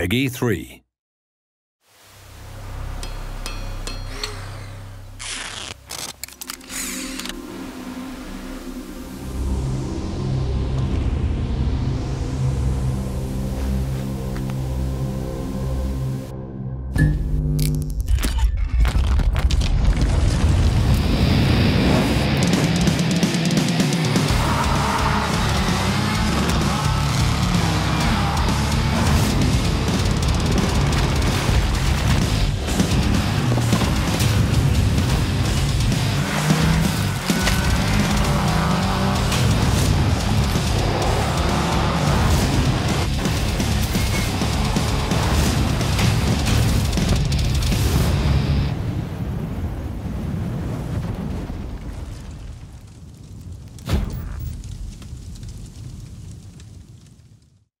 Peggy 3.